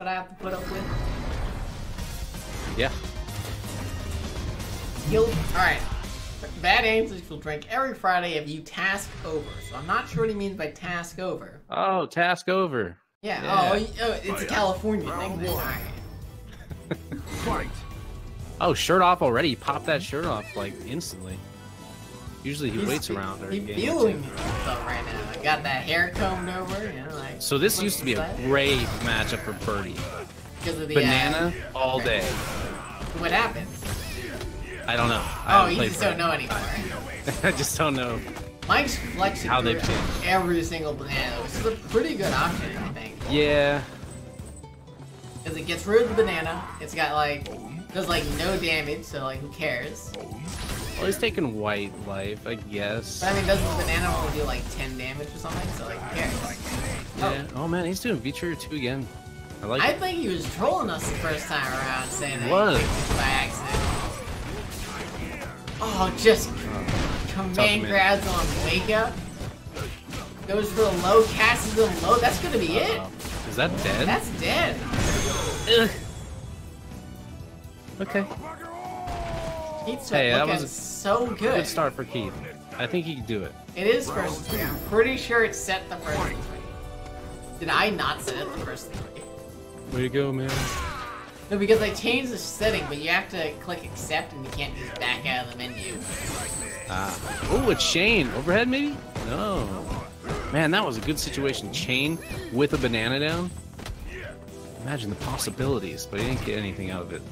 what I have to put up with. Yeah. You'll alright. Bad answers you'll drink every Friday if you task over. So I'm not sure what he means by task over. Oh, task over. Yeah, Yeah. Oh, oh, it's a oh, California thing. then. Alright. Fight. Oh, shirt off already. Pop that shirt off like instantly. Usually he He's waits around. or He's feeling himself right now. I got that hair combed over, you know, like. So this used to be a great matchup for Birdie. Because of the Banana Uh, all day. what happened? I don't know. I Oh, you just don't know anymore. I just don't know. Mike's flexing How they've changed. every single banana, which is a pretty good option, I think. Yeah. Because it gets rid of the banana. It's got like does like no damage, so like who cares? Well, he's taking white life, I guess. But I mean, doesn't the banana only do like 10 damage or something? So like who cares? Yeah. Oh man, he's doing V-Trigger 2 again. I like I it. think he was trolling us the first time around, saying that Was. he picked by accident. Oh, just command man. grabs on wake up. Goes for the low, casts the low. That's gonna be it. Uh, is that dead? That's dead. Ugh. Okay. Heat's Hey, that was a so good. Good start for Keith. I think he can do it. It is first three. I'm pretty sure it's set the first three. Did I not set it the first three? Way to go, man. No, because I changed the setting, but you have to click accept and you can't just back out of the menu. Ah. Oh, a chain. Overhead, maybe? No. Man, that was a good situation. Chain with a banana down. Imagine the possibilities, but he didn't get anything out of it.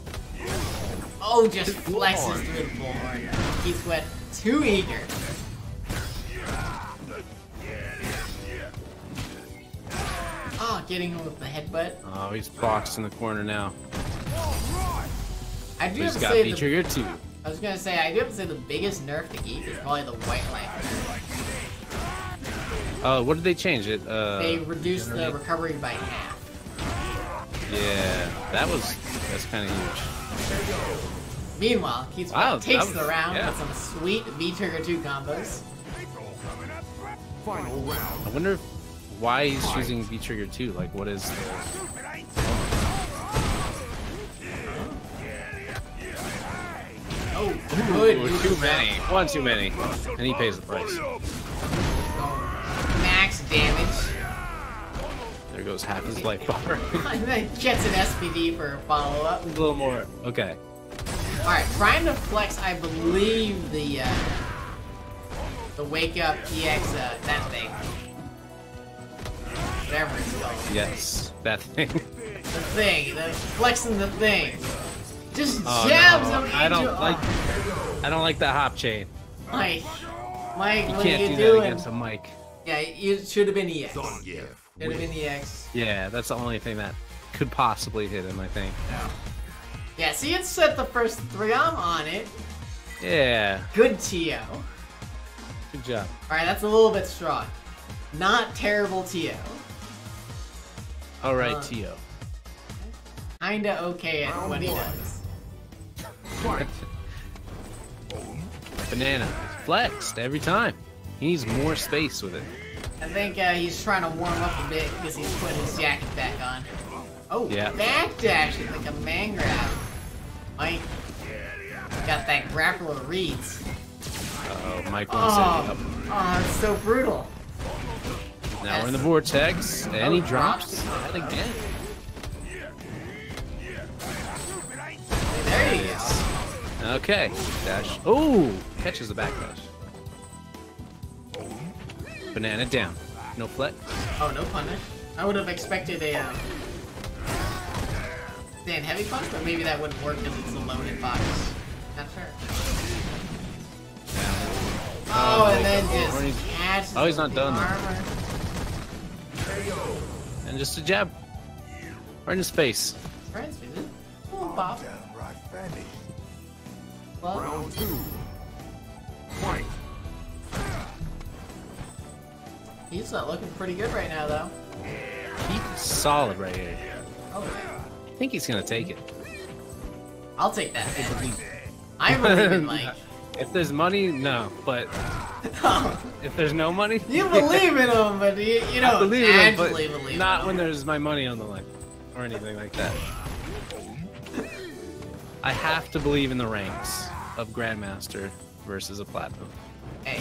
Oh, just flexes through the bullhorn. He's wet too eager. Oh, getting him with the headbutt. Oh, he's boxed in the corner now. I do He's have to got say V the, trigger too. I was gonna say I do have to say the biggest nerf to Gief is probably the white life. Oh, what did they change it? Uh, They reduced the recovery by half. Yeah, that was that's kind of huge. Meanwhile, Keith Wow, takes was- the round yeah. with some sweet V trigger two combos. Final round. I wonder if, why he's choosing V trigger too. Like, what is? Oh, good. Ooh, use too many. One too many, and he pays the price. Max damage. There goes half his life bar. and then gets an SPD for a follow up. a little more. Okay. Alright, trying to flex, I believe, the uh, the wake up EX, uh, that thing. Whatever it's called. Yes, that thing. The thing, the flexing the thing. Just Oh, jabs no. him I don't like. I don't like the hop chain. Mike, Mike, You what can't are you do that doing? against a mic. Yeah, it should have been EX. Zangief Should have been wins. EX. Yeah, that's the only thing that could possibly hit him. I think. Yeah, see, it set the first three. I'm on it. Yeah. Good TO. Good job. Alright, that's a little bit strong. Not terrible TO. All right, Uh, Tio. Kinda okay at what he does. Fight. Banana flexed every time. He needs more space with it. I think uh, he's trying to warm up a bit because he's putting his jacket back on. Oh, Yeah. backdash with like a man grab. Mike got that grappler reads. Uh oh, Mike won't set it Oh, up. oh, it's so brutal. Now we're in the vortex, and he drops that again. There you go. Okay, dash. Oh, catches the backdash. Banana down. No flex. Oh, no punish. I would have expected a stand heavy punch, but maybe that wouldn't work because it's a loaded box. Not sure. Oh, and then Or oh, he's- just catches Oh, he's not done, though. armor. And just a jab. Right in his face. Friends, is it? Oh, Bob. Downright finished. Well, Round two. Fight. he's not looking pretty good right now, though. He's solid right here. Oh, I think he's gonna take it. I'll take that. I believe in Mike. If there's money, no. But if there's no money, you believe in him, but you, you don't believe in him, but believe not when there's my money on the line. or anything like that. I have to believe in the ranks of Grandmaster versus a Platinum. Hey,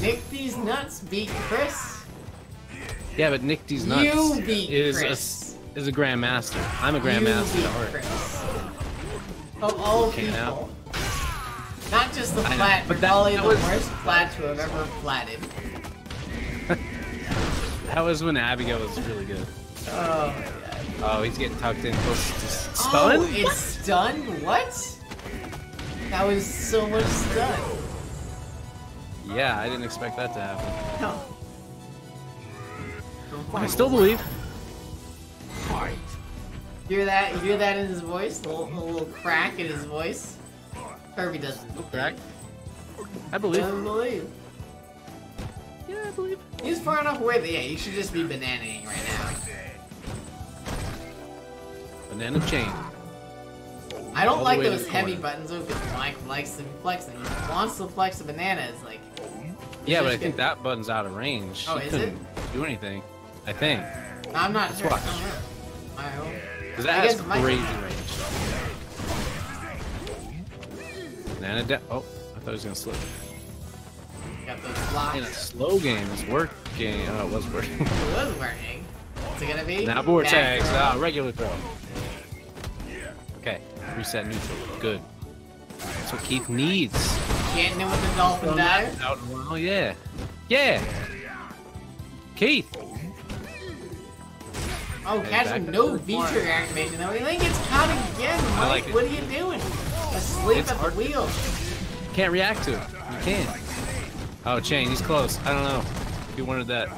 Nick these nuts beat Chris. Yeah, but Nick D's nuts You beat is a, Chris. Is a Grandmaster. I'm a Grandmaster at heart. Of all Okay, people. now. Not just the flat, but that- probably that the was- worst flat to have ever flatted. That was when Abigail was really good. Oh my god. Oh, he's getting tucked in close to s- Oh, it's stunned? What? That was so much stun. Yeah, I didn't expect that to happen. No. I still believe. Hear that? You hear that in his voice? A little, a little crack in his voice? Kirby doesn't. Crack. I believe. Doesn't believe. Yeah, I believe. He's far enough away that, yeah, you should just be bananaing right now. Banana chain. I don't All like those heavy corner. buttons though, because Mike likes to be flexing. He wants to flex a banana. It's like, Yeah, but I think that button's out of range. Oh, He is couldn't Do anything. I think. I'm not sure. watch. I. I hope. Because that has crazy range. Banana da- Oh, I thought he was gonna slip. Got those In a slow game, it's working. Oh, it was working. It was working. What's it gonna be? now vortex. Ah, regular throw. Okay, reset neutral. Good. That's what Keith needs. Getting in with the dolphin dive. Out in a while, yeah. Yeah. Keith. Oh, catching no the. V-trigger activation though. He then gets caught again. Mike, like what are you doing? Asleep It's at the hard- wheel. Can't react to it. You can't. Oh, chain. He's close. I don't know. He wanted that.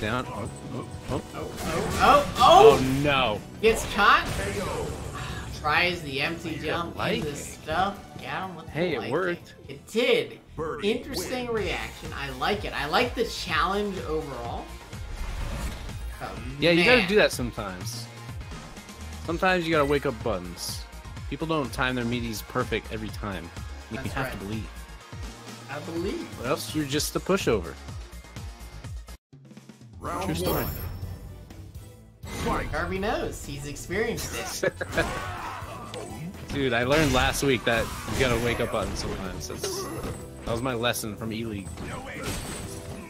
Down. Oh, oh, oh. Oh, oh, oh oh! no. Gets caught. Tries the empty jump like into stuff. Got him with the Hey, it like worked. It. It did. Birdie Interesting reaction. I like it. I like the challenge overall. Oh, Yeah, you gotta do that sometimes. Sometimes you gotta wake up buttons. People don't time their meaties perfect every time. You That's have to believe. I believe. Or else you're just a pushover. Round True story. one. Fight. Kirby knows. He's experienced it. Dude, I learned last week that you gotta wake up buttons sometimes. That's, that was my lesson from E-League.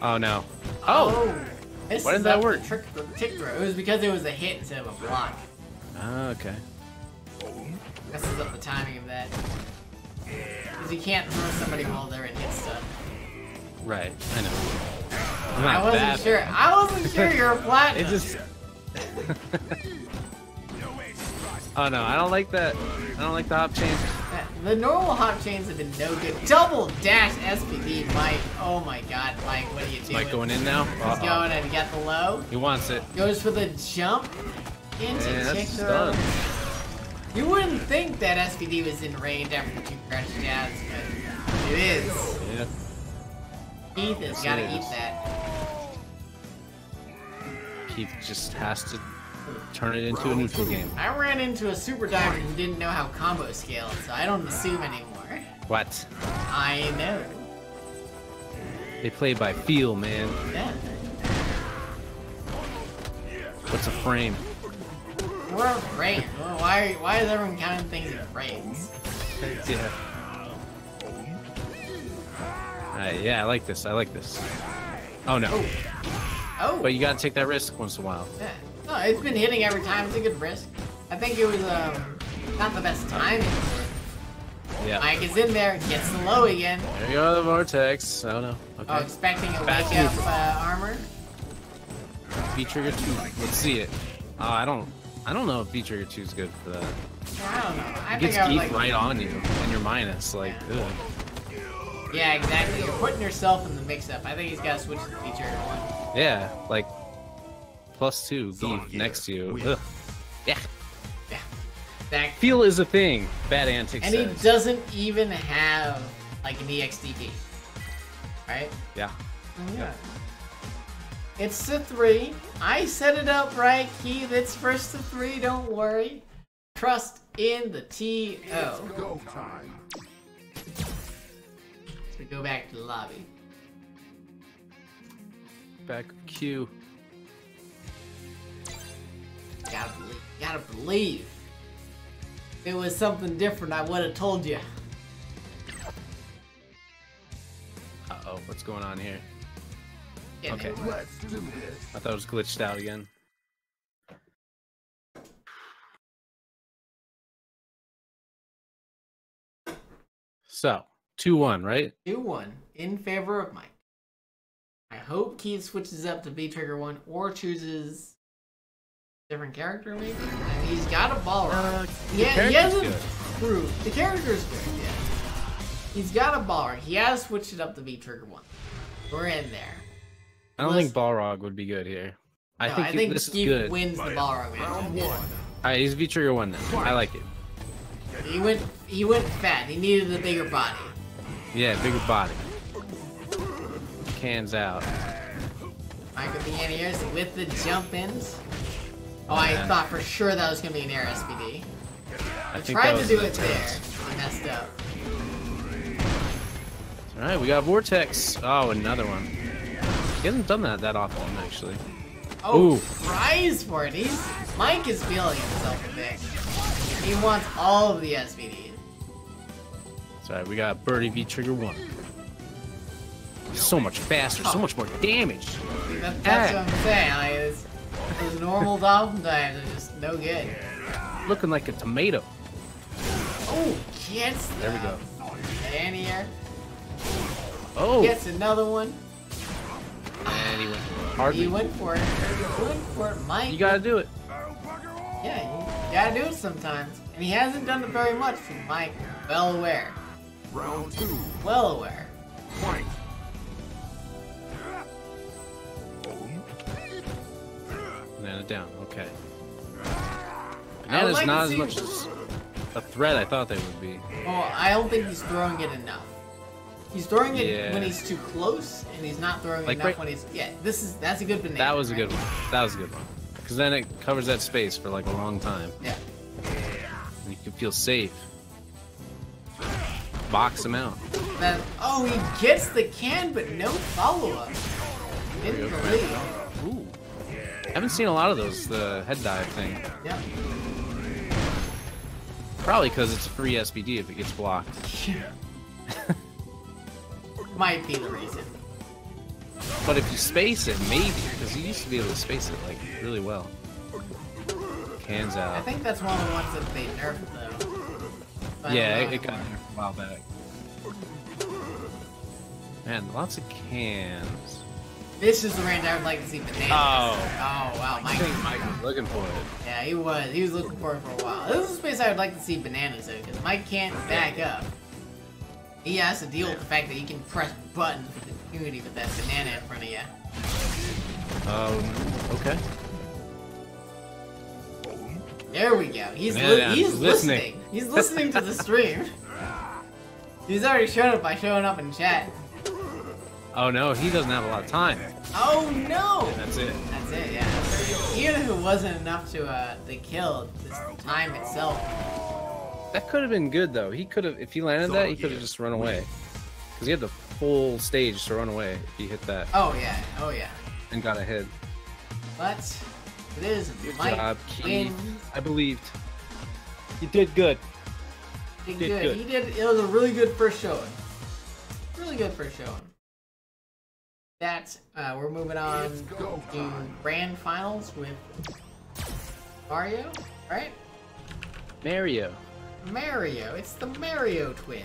Oh no. Oh! This Why didn't that work? The trick, tick throw. It was because it was a hit instead of a block. Ah, okay. Messes up the timing of that. Because you can't throw somebody while they're in hit stuff. Right, I know. I'm I not wasn't bad. sure. I wasn't sure you were platinum. It just. oh no, I don't like that. I don't like the hop chains. Uh, the normal hop chains have been no good. Double dash SPD, Mike. Oh my god, Mike, what are you doing? Mike going in now. He's Uh-oh. going and he got the low. He wants it. Goes for the jump into that's done. You wouldn't think that SPD was in range after two crouch jabs, but it is. Yeah. Keith has Yes, got to eat that. Keith just has to turn it into a neutral game. I ran into a super diver who didn't know how combo scaled, so I don't assume anymore. What? I know. They play by feel, man. Yeah. What's a frame? We're a frame. Why, why is everyone counting things in frames? Yeah. Alright, yeah, I like this. I like this. Oh no. Oh. oh, But you gotta take that risk once in a while. yeah. No, it's been hitting every time. It's a good risk. I think it was um not the best timing. Yeah. Mike is in there, gets the low again. There you go, the vortex. I don't know. Okay. Oh, expecting a Back wake up uh, armor. V trigger two. Let's see it. Oh, I don't. I don't know if V trigger two is good for that. I don't know. I It gets I like. right on you, and you're minus. Like, Yeah. Yeah, exactly. You're putting yourself in the mix-up. I think he's got to switch to feature one. yeah, like plus two So, Keith yeah, next to you. Yeah, Yeah. That feel is a thing. Bad antics. And he doesn't even have like an E EXDP. Right? Oh, yeah. Yeah. It's the three. I set it up right, Keith. It's first to three, don't worry. Trust in the TO. It's Go time. So we go back to the lobby. Back Q. Gotta believe. Gotta believe. If it was something different, I would have told you. Uh oh, what's going on here? Yeah, Okay. man. Let's do this. I thought it was glitched out again. So, 2 1, right? 2 1 in favor of Mike. I hope Keith switches up to V Trigger 1 or chooses different character, maybe? I mean, he's got a ball Uh, Yeah, he hasn't good. proved. The character's good, yeah. He's got a Balrog. He has switched it up to V Trigger 1. We're in there. I don't Listen- think Balrog would be good here. I No, think, I think this Keith is good. wins the Balrog Round matchup. one. Alright, he's V Trigger 1 now. I like it. He went he went fat. He needed a bigger body. Yeah, bigger body. Cans out. Mike with the anti-airs with the jump ins. Oh, I Yeah. thought for sure that was gonna be an air SPD. I think tried to do it there. I messed up. Alright, we got Vortex. Oh, another one. He hasn't done that that often, actually. Oh, Ooh. prize for it. He's Mike is feeling himself a bit. He wants all of the SPDs. That's right, we got Birdie V Trigger 1. So much faster, so oh. much more damage. That, that's what I'm saying. Like, those normal dolphin dives are just no good. Looking like a tomato. Oh, gets There we go. anti-air. Oh! Gets another one. And he went hardly. He went for it. He went for it. Mike. You gotta do it. Yeah, you gotta do it sometimes. And he hasn't done it very much, so Mike, well aware. Round two. Well aware. Fight. Down, okay. Banana's like not as much as a threat I thought they would be. Well, I don't think he's throwing it enough. He's throwing it Yeah. when he's too close, and he's not throwing Like enough right- when he's. Yeah, this is that's a good banana. That was a good one. That was a good one. Because then it covers that space for like a long time. Yeah. And you can feel safe. Box him out. Then, oh, he gets the can, but no follow up. Didn't believe. Ooh. I haven't seen a lot of those, the head dive thing. Yep. Probably because it's a free SPD if it gets blocked. Might be the reason. But if you space it, maybe. Because you used to be able to space it like really well. Cans out. I think that's one of the ones that they nerfed though. But Yeah, it, it got nerfed a while back. Man, lots of cans. This is the range I would like to see bananas. Oh. Oh wow, I Mike. think Mike was looking for it. Yeah, he was. He was looking for it for a while. This is a space I would like to see bananas in, because Mike can't back up. He has to deal with the fact that he can press buttons with impunity with that banana in front of you. Um, okay. There we go. He's li- he's He's listening. listening. He's listening to the stream. He's already showed up by showing up in chat. Oh no, he doesn't have a lot of time. Oh no! That's it. That's it. Yeah. Even if it wasn't enough to uh to kill this time itself. That could have been good though. He could have, if he landed that, he could have just run away. Because he had the full stage to run away if he hit that Oh yeah. Oh yeah. and got a hit. But it is Good Mike job, Keith. I believed. You did good. Did Did good. good. He did. It was a really good first showing. Really good first showing. That uh, we're moving on to time. grand finals with Mario, right? Mario. Mario. It's the Mario twin.